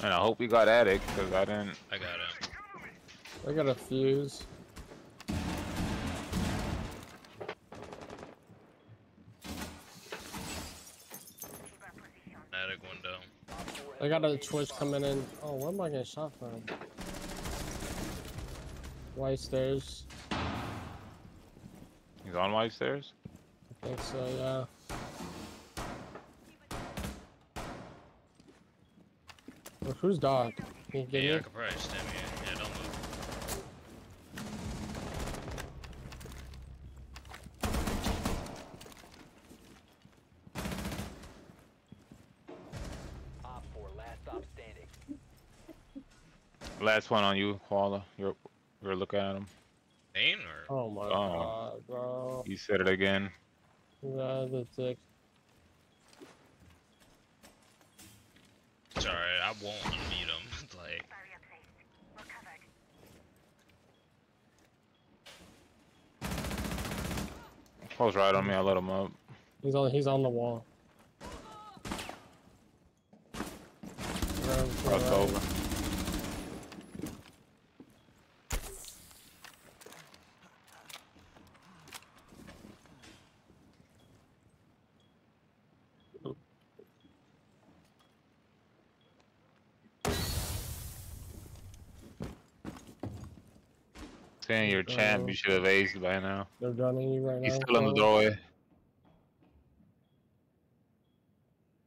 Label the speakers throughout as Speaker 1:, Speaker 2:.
Speaker 1: And I hope we got attic, because I didn't.
Speaker 2: I got it.
Speaker 3: I got a fuse.
Speaker 2: Attic window.
Speaker 3: I got a twitch coming in. Oh, where am I getting shot from? White stairs.
Speaker 1: He's on white stairs?
Speaker 3: I think so, yeah. Who's dog? Can you get
Speaker 2: Yeah, I could probably stim you. Yeah, don't move.
Speaker 4: Op 4, last stop standing.
Speaker 1: Last one on you, Koala. You're, you're looking at him.
Speaker 2: Main or?
Speaker 3: Oh my
Speaker 1: Oh.
Speaker 3: god, bro.
Speaker 1: He said it again.
Speaker 3: Yeah, the dick.
Speaker 2: Sorry, I won't unmute him. like,
Speaker 1: Close right on me, I let him up.
Speaker 3: He's on. He's on the wall. Around to right.
Speaker 1: over. Saying your champ, uh, you should have aced by now.
Speaker 3: They're gunning you right
Speaker 1: He's
Speaker 3: now.
Speaker 1: still in the doorway.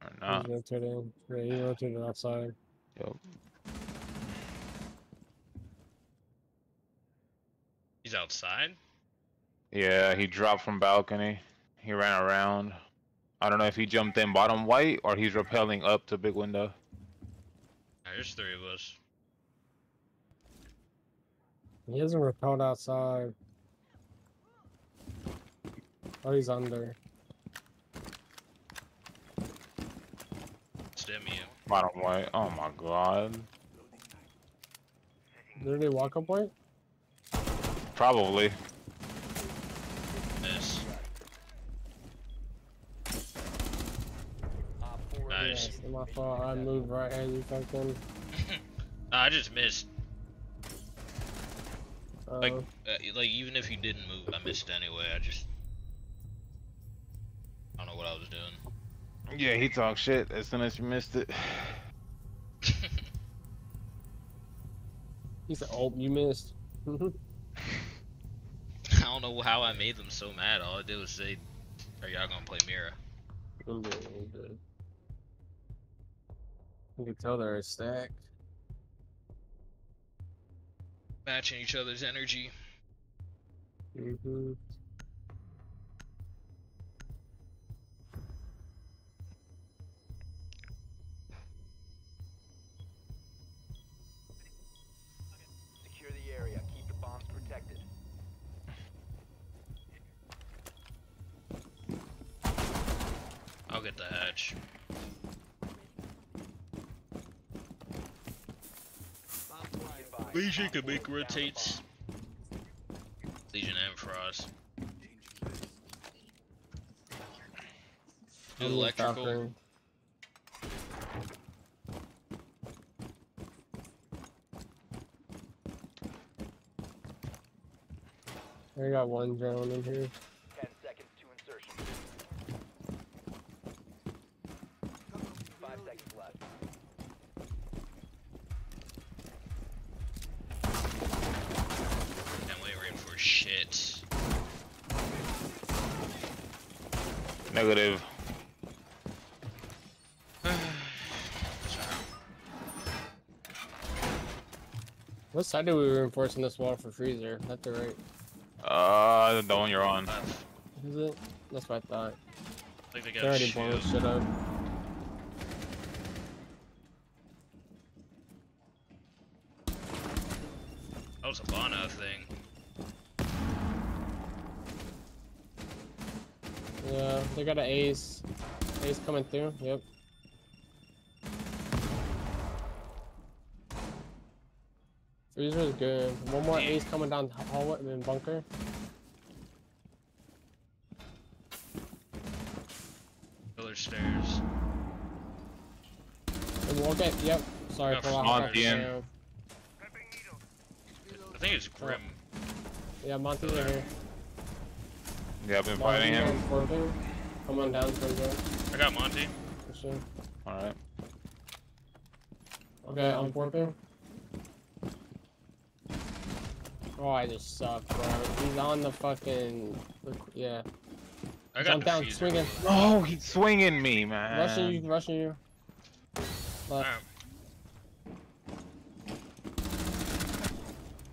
Speaker 1: Or
Speaker 3: He's
Speaker 1: not.
Speaker 3: rotating. Yeah, he rotated outside.
Speaker 1: Yup.
Speaker 2: he's outside?
Speaker 1: Yeah, he dropped from balcony. He ran around. I don't know if he jumped in bottom white or he's rappelling up to big window.
Speaker 2: There's three of us.
Speaker 3: He hasn't repelled outside. Oh, he's under.
Speaker 2: Stim you.
Speaker 1: Bottom white. Oh my god.
Speaker 3: Did they walk up point?
Speaker 1: Probably.
Speaker 2: Miss.
Speaker 4: Op 4
Speaker 2: Nice.
Speaker 3: Yeah, my fault. I moved right as you fucking.
Speaker 2: Nah, I just missed.
Speaker 3: Uh,
Speaker 2: Like, uh, like even if you didn't move, I missed anyway. I just, I don't know what I was doing.
Speaker 1: Yeah, he talked shit as soon as you missed it.
Speaker 3: he said, "Oh, you missed."
Speaker 2: I don't know how I made them so mad. All I did was say, "Are y'all gonna play Mira?"
Speaker 3: I'm good, I'm good. You can tell they're stacked.
Speaker 2: Matching each other's energy.
Speaker 3: Mm-hmm.
Speaker 4: Secure the area. Keep the bombs protected.
Speaker 2: I'll get the hatch.
Speaker 4: Be advised,
Speaker 2: Legion
Speaker 4: Op
Speaker 2: can
Speaker 4: 4
Speaker 2: make
Speaker 4: has found
Speaker 2: rotates. Legion and Frost. Do electrical.
Speaker 3: I got one drone in here.
Speaker 4: 10 seconds to insertion. 5 seconds left.
Speaker 2: Can't wait waiting for shit.
Speaker 1: Negative.
Speaker 3: What side are we reinforcing this wall for freezer? At the right.
Speaker 1: Uh, the one you're on.
Speaker 3: Is it? That's what I thought.
Speaker 2: I think they
Speaker 3: They
Speaker 2: got
Speaker 3: already blown
Speaker 2: shield.
Speaker 3: shit up.
Speaker 2: That was a Bana thing.
Speaker 3: Yeah, they got an ace. Ace coming through. Yep. Freezer is good. One more ace coming down the hallway and then bunker.
Speaker 2: Pillar stairs.
Speaker 3: And we'll get, yep, Sorry,
Speaker 2: Yeah,
Speaker 3: pull out.
Speaker 1: Monty in.
Speaker 3: Cam.
Speaker 2: I think it's Grim.
Speaker 3: Yeah, Monty's in here.
Speaker 1: Yeah, I've been fighting
Speaker 3: Monty's
Speaker 1: him.
Speaker 3: On Forking. Come on down towards us.
Speaker 2: I got Monty.
Speaker 3: For sure.
Speaker 1: Alright.
Speaker 3: Okay, I'm forking. Oh, I just suck, bro. He's on the fucking. Yeah.
Speaker 2: I got
Speaker 3: Jump down,
Speaker 2: Diffuser.
Speaker 3: swinging.
Speaker 1: Oh, he's swinging me, man.
Speaker 3: Rushing you, rushing you. Left.
Speaker 2: Alright,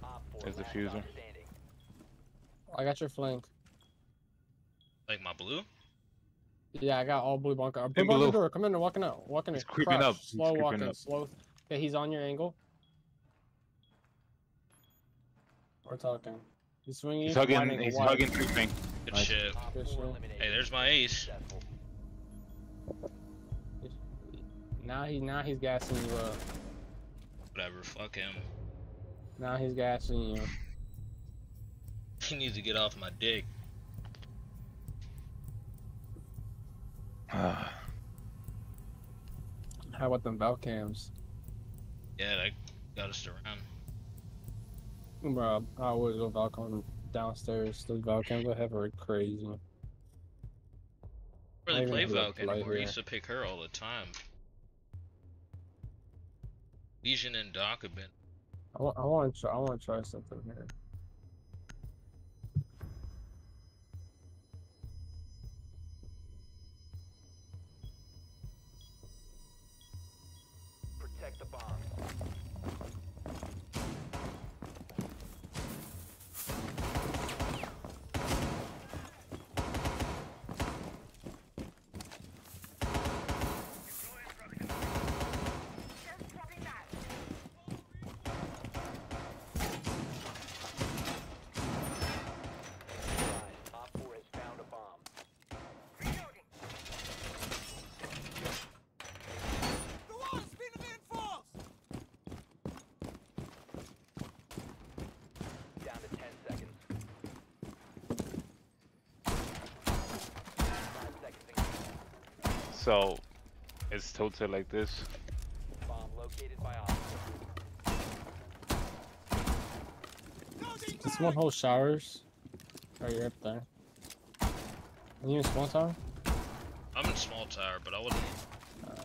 Speaker 4: Op 4
Speaker 1: There's the fuser.
Speaker 4: standing.
Speaker 3: I got your flank.
Speaker 2: Like my blue?
Speaker 3: Yeah, I got all blue bunker. Blue
Speaker 1: In
Speaker 3: bunker
Speaker 1: blue.
Speaker 3: door. Come in, walking out. Walking
Speaker 1: He's
Speaker 3: in.
Speaker 1: creeping
Speaker 3: Crouch,
Speaker 1: up. He's
Speaker 3: Slow
Speaker 1: creeping
Speaker 3: walking.
Speaker 1: up.
Speaker 3: Slow. Okay, he's on your angle. We're talking. He's swinging.
Speaker 1: He's
Speaker 3: you, wide
Speaker 1: hugging.
Speaker 3: angle,
Speaker 1: He's
Speaker 3: wide.
Speaker 1: hugging creeping.
Speaker 2: Good
Speaker 1: Nice.
Speaker 2: shit.
Speaker 3: Good shit.
Speaker 2: Hey, there's my ace.
Speaker 4: Successful.
Speaker 3: Now he now he's gassing you up.
Speaker 2: Whatever, fuck him.
Speaker 3: Now he's gassing you.
Speaker 2: He needs to get off my dick.
Speaker 3: How about them Valcams?
Speaker 2: Yeah, they got us around.
Speaker 3: Bro, I always go Valcam downstairs. Those Valcams I have are crazy.
Speaker 2: Really
Speaker 3: even
Speaker 2: play Valk anymore. I used to pick her all the time. Legion and Doc have been.
Speaker 3: I want I want to try I want to try something here.
Speaker 1: So, it's tilted like this.
Speaker 4: bomb located by
Speaker 3: This one holds showers. Oh, you're up there. Are you in small tower?
Speaker 2: I'm in small tower, but I wouldn't.
Speaker 3: Uh,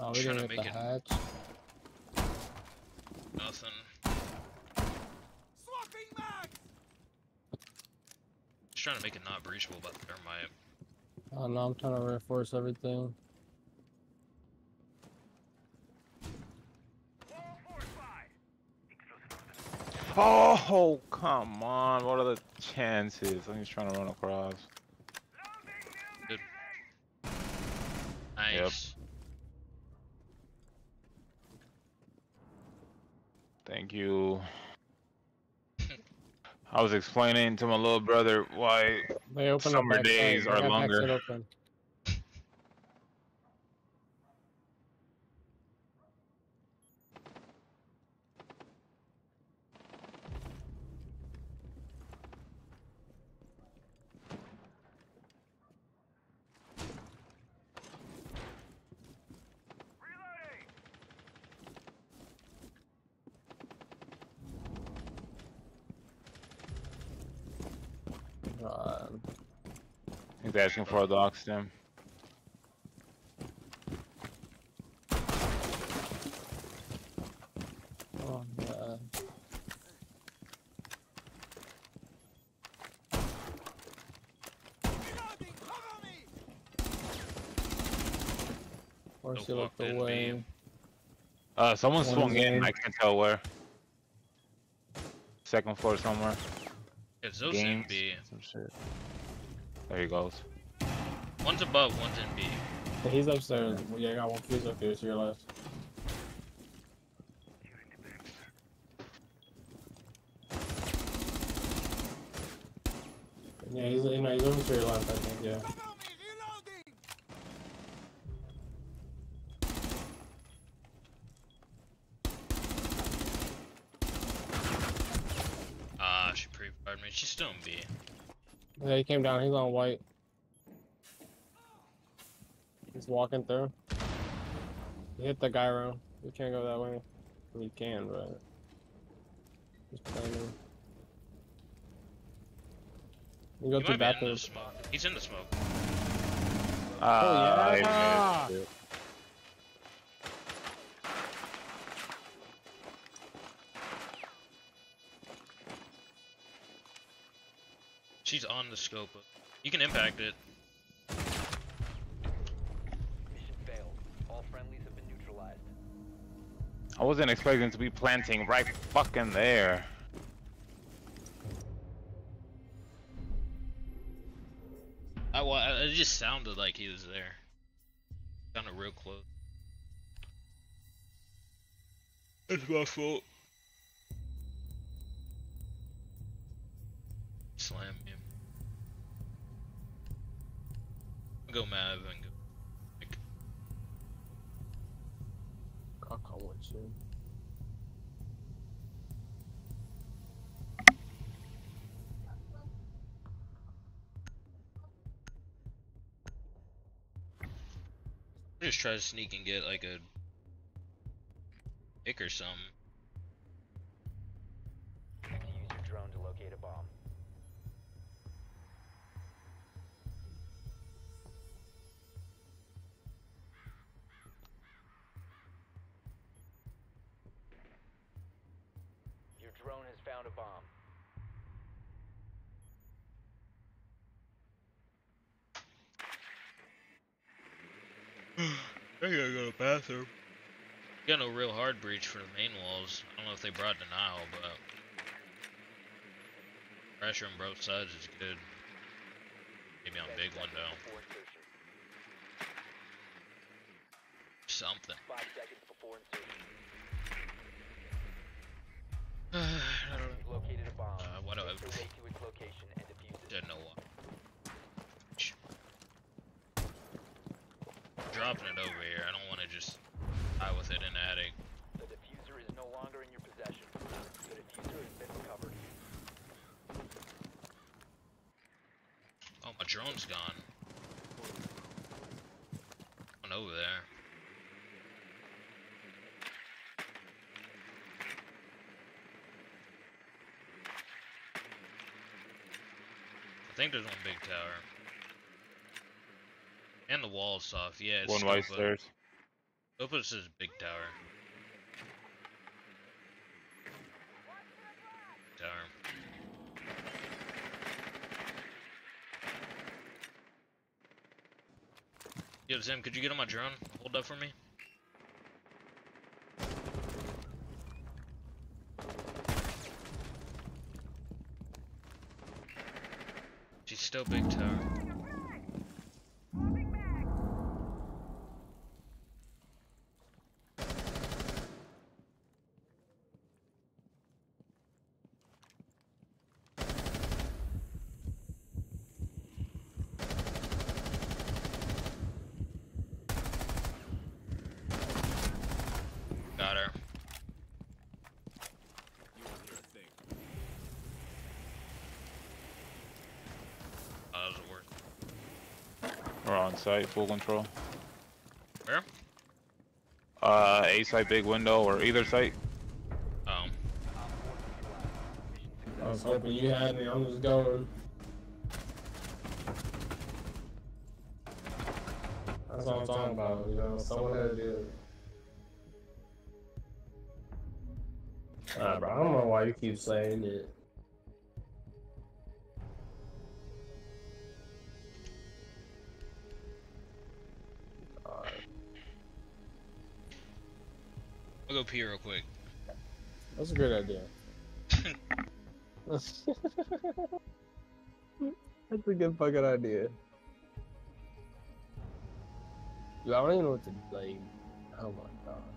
Speaker 3: oh, we
Speaker 2: Trying
Speaker 3: didn't
Speaker 2: to
Speaker 3: hit the
Speaker 2: make it-
Speaker 3: hatch.
Speaker 2: Nothing. Just trying to make it not breachable by the thermite.
Speaker 3: Oh no, I'm trying to reinforce everything.
Speaker 1: Oh, come on. What are the chances? I'm just trying to run across.
Speaker 2: Nice.
Speaker 1: Thank you. I was explaining to my little brother why Summer days are longer.
Speaker 3: side Open. God.
Speaker 1: He's asking for a Doc stim.
Speaker 3: Oh god. Of course
Speaker 2: Don't
Speaker 3: he looked away.
Speaker 1: Uh, someone
Speaker 3: One
Speaker 1: swung in.
Speaker 3: lane.
Speaker 1: I can't tell where. Second floor somewhere.
Speaker 2: It's those
Speaker 1: Games.
Speaker 2: B.
Speaker 1: Some shit. There he goes.
Speaker 2: One's above, one's in B.
Speaker 3: Yeah, He's upstairs. Yeah, I got one fuse up here to your left. Yeah, he's you know he's over to your left. I think. Yeah.
Speaker 2: Ah, she pre-fired me. She's still in B.
Speaker 3: Yeah, he came down. He's on white. He's walking through. He hit the guy around. You can't go that way. You can, but. He's planning. You go
Speaker 2: He
Speaker 3: through
Speaker 2: might
Speaker 3: back
Speaker 2: be in the smoke. He's in the smoke.
Speaker 1: Ah, I
Speaker 3: yeah.
Speaker 2: She's on the scope. You can impact it.
Speaker 4: Mission failed. All friendlies have been neutralized.
Speaker 1: I wasn't expecting to be planting right fucking there.
Speaker 2: I, well, I- it just sounded like he was there. Kind of real close. It's my fault. Slam him. Go Mav and go. Nick.
Speaker 3: I'll come with you.
Speaker 2: Just try to sneak and get like a pick or something.
Speaker 4: Use your drone to locate a bomb. Found a bomb.
Speaker 2: I gotta go to the bathroom. Got no real hard breach for the main walls. I don't know if they brought denial, but pressure on both sides is good. Maybe on big
Speaker 4: seconds
Speaker 2: window.
Speaker 4: before insertion.
Speaker 2: Something.
Speaker 4: Five seconds before insertion.
Speaker 2: I don't know.
Speaker 4: Located a bomb.
Speaker 2: Uh, what do I-
Speaker 4: Make way to its location and defuse it.
Speaker 2: Didn't know what. Dropping it over here. I don't want to just die with it in the attic.
Speaker 4: The diffuser is no longer in your possession. The diffuser has been recovered.
Speaker 2: Oh, my drone's gone. Went over there. Think there's one big tower. And the wall's soft. Yeah, it's
Speaker 1: One white stairs.
Speaker 2: Skopós says big tower. Tower. Yo, Zim, could you get on my drone? Hold up for me. She's still big tower. Got her. Oh, that doesn't work.
Speaker 1: We're on site, full control.
Speaker 2: Where?
Speaker 1: Uh, A site, big window, or either site.
Speaker 2: Oh.
Speaker 3: I was hoping you had me. I'm just going. That's what I'm talking about. You know, someone had to do it. Nah, bro. I don't know why you keep saying it.
Speaker 2: Go pee real quick.
Speaker 3: That's a great idea. That's a good fucking idea. Dude, I don't even know what to like. Oh my god.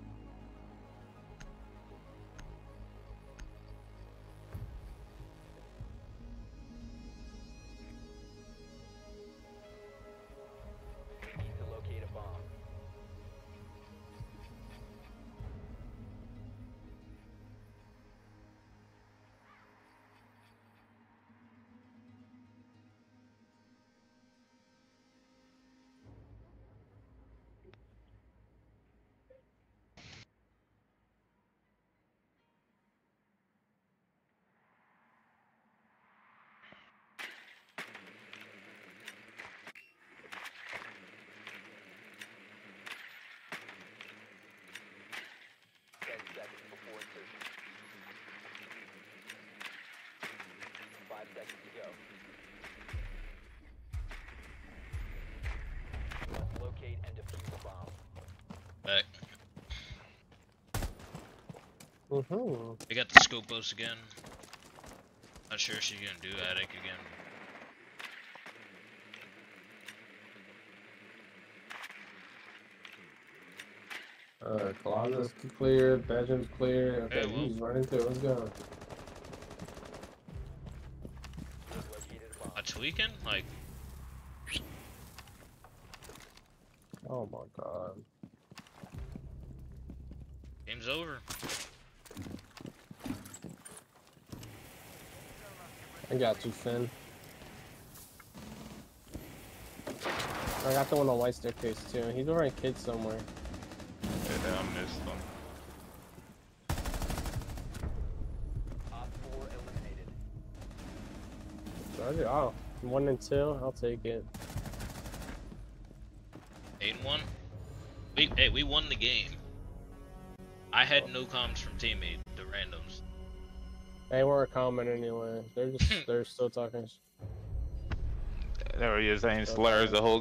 Speaker 3: Mm-hmm.
Speaker 2: They got the Skopós again. Not sure if she's gonna do attic again.
Speaker 3: Uh, closets clear, bedrooms clear. Okay,
Speaker 2: Yeah, well.
Speaker 3: he's running through. Let's go.
Speaker 4: Located a bomb.
Speaker 2: A tweaking? Like,
Speaker 3: Oh my god.
Speaker 2: game's over.
Speaker 3: I got you, Finn. I got the one on the White Staircase too. He's over in kids somewhere.
Speaker 1: Yeah, I missed them.
Speaker 4: Op 4 eliminated.
Speaker 3: Roger. Oh, one and two. I'll take it.
Speaker 2: Eight and one. We hey, we won the game. I had no comms from teammate, the randoms.
Speaker 3: They weren't common anyway. They're just they're still talking. sh-
Speaker 1: There he is saying slurs the whole